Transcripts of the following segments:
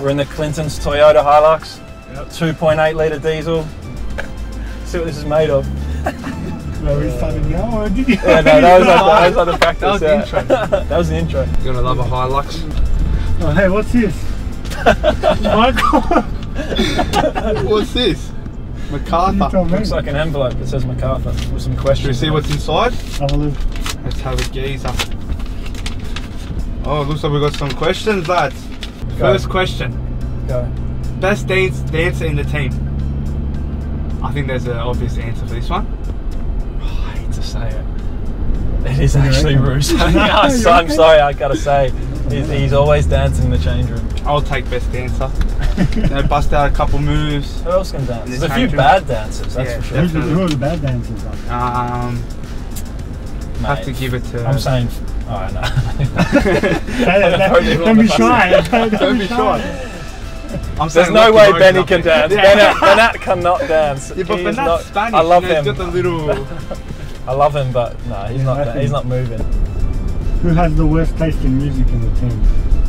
We're in the Clinton's Toyota Hilux, Yep. 2.8 litre diesel. See what this is made of. Where we started now, did you? Yeah, no, that was like, that was like the practice. That was the intro. that was the intro. You're gonna love a Hilux. Oh, hey, what's this? Michael. What's this? Macarthur. Looks like an envelope that says Macarthur with some Should we questions. see what's inside? Have a look. Let's have a gaze up. Oh, looks like we got some questions, lads. Go. First question: Go. Best dance dancer in the team. I think there's an obvious answer for this one. Oh, I hate to say it. It is actually reckon? Ruhs. No, I'm, so- I'm reckon? sorry, I gotta say. He's, he's always dancing in the change room. I'll take best dancer. you know, bust out a couple moves. Who else can dance? There's a few room. bad dancers, that's Yeah, for sure. The, who are the bad dancers? Um, have to give it to. I'm saying. Oh, no. Hey, that- Throw people don't on be the shy. Don't be shy. I'm There's no way Benny can dance. Yeah. Bennett, Bennett cannot dance. Yeah, but He is Bennett's not- Spanish. I love you know, him. He's got the little. I love him, but no, he's Yeah, not. I He's not moving. Who has the worst taste in music in the team?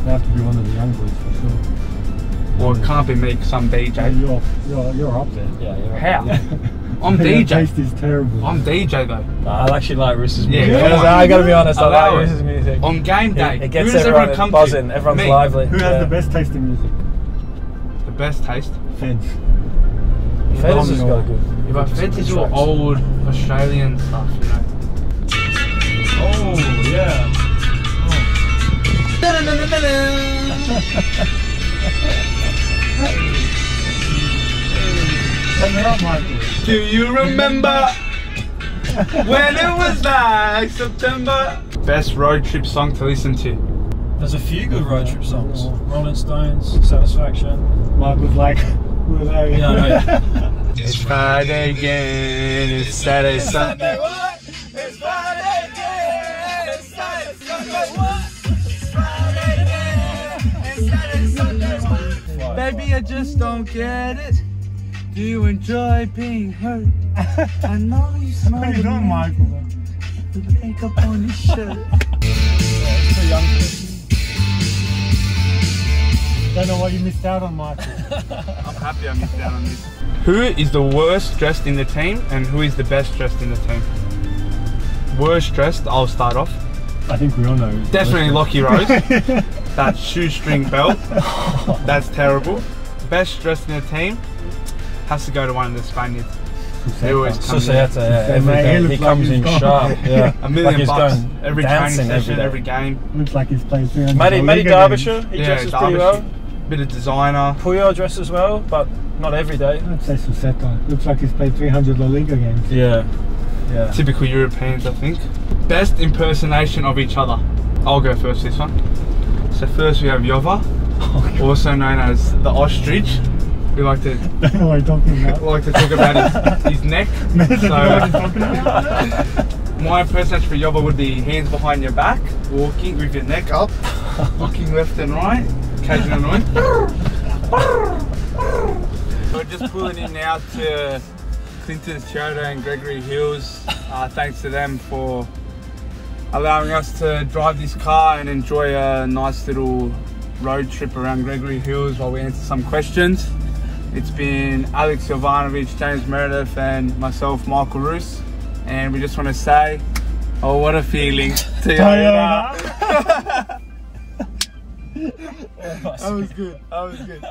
They have to be one of the young boys for sure. well, it can't be me 'cause I'm Yeah, you're, you're, you're up there. Yeah, you're right. How? I'm DJ. taste is terrible. I'm DJ though. No, I actually like Ruhs's music. come on. I gotta be honest, I Allow like it. Music. On game day, It, it who gets does everyone everyone come buzzing. to? Everyone's Me. lively. Who has yeah. the best taste in music? The best taste. Feds. Feds has got good. Yeah, but good Feds is all tracks. old Australian stuff, you know. Oh yeah. Turn oh. Do you remember when it was like September? Best road trip song to listen to. There's a few good road trip songs. Rolling Stones, Satisfaction. Michael's like, who are they? Yeah, I know. It's Friday again, it's Saturday, Sunday. Baby, I just don't get it. Do you enjoy being hurt? I know you smell What are you doing, the makeup on your shirt. Too young for this. Don't know what you missed out on, Michael. I'm happy I missed out on this. Who is the worst dressed in the team and who is the best dressed in the team? Worst dressed, I'll start off. I think we all know. Definitely Lockie Rose. that shoestring belt. That's terrible. Best dressed in the team has to go to one of the Spaniards. They always come in. Yeah, So, every mate, he day. looks He like comes he's in gone. sharp. Yeah, A million like he's bucks going every training dancing session, every, every, day. game. Looks like he's played 300 Matty, La Matty Liga Derbyshire, he Yeah, dresses pretty Derbyshire. well. Bit of designer. Puyo dresses well, but not every day. I'd say Susaeta. Looks like he's played 300 La Liga games. Yeah, yeah. Typical Europeans, I think. Best impersonation of each other. I'll go first this one. So first we have Jova, also known as the ostrich. We like to Don't know what you're talking about. like to talk about his, his neck. Don't know what So my impersonation for Jova would be hands behind your back, walking with your neck up, looking left and right, occasional noise. We're just pulling in now to Clinton's Toyota and Gregory Hills. Uh, thanks to them for allowing us to drive this car and enjoy a nice little road trip around Gregory Hills while we answer some questions. It's been Alex Jovanovic, James Meredith, and myself, Michael Ruhs. And we just want to say, oh, what a feeling. Toyota. That was good. That was good.